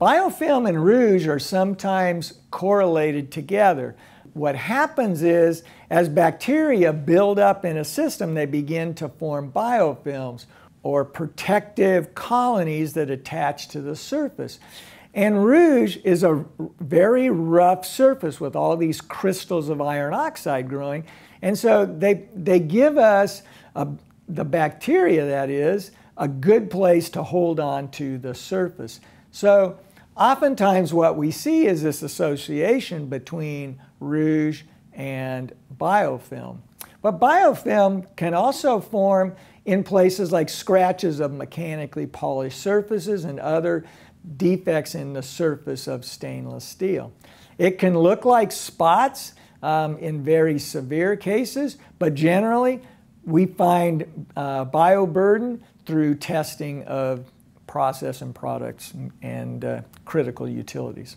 Biofilm and rouge are sometimes correlated together. What happens is, as bacteria build up in a system, they begin to form biofilms or protective colonies that attach to the surface. And rouge is a very rough surface with all these crystals of iron oxide growing. And so they, they give us, a, the bacteria that is, a good place to hold on to the surface. So oftentimes what we see is this association between rouge and biofilm. But biofilm can also form in places like scratches of mechanically polished surfaces and other defects in the surface of stainless steel. It can look like spots um, in very severe cases, but generally we find uh, bioburden through testing of process and products and, and uh, critical utilities.